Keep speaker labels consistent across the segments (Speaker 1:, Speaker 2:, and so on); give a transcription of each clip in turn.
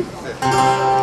Speaker 1: ね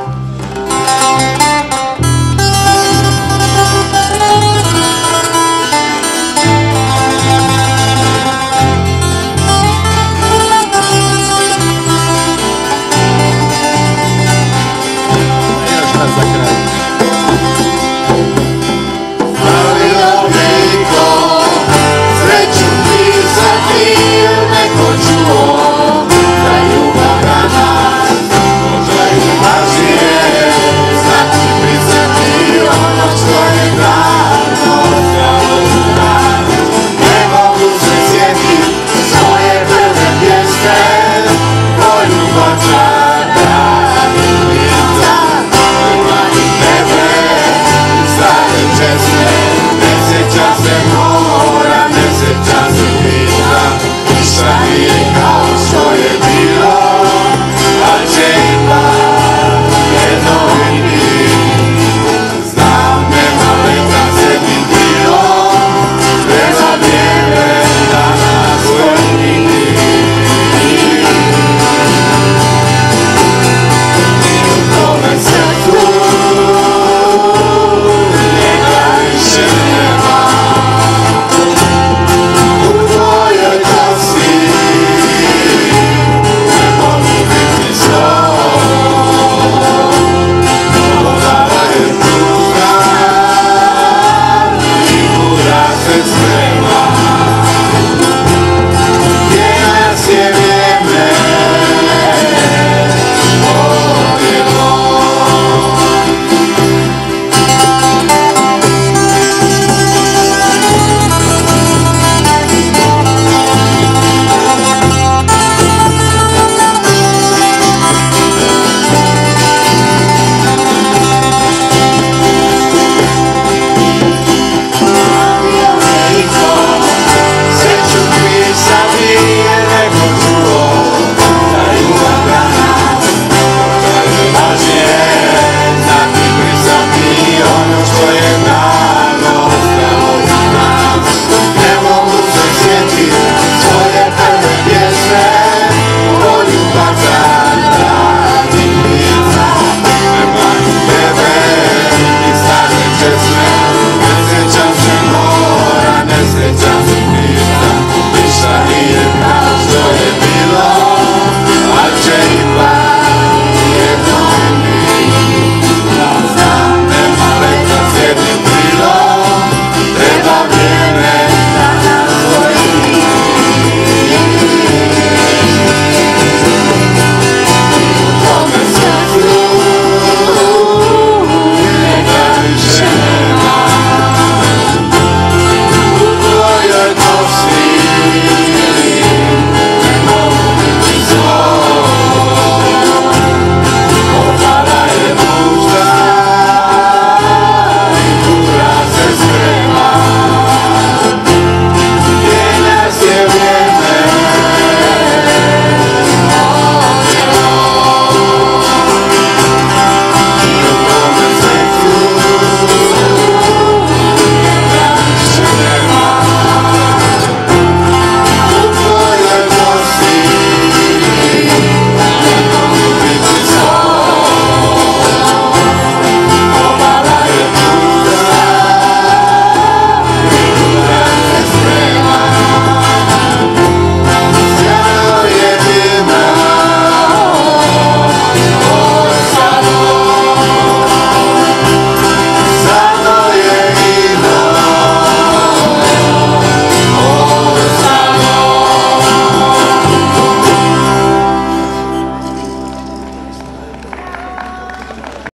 Speaker 1: Amiga.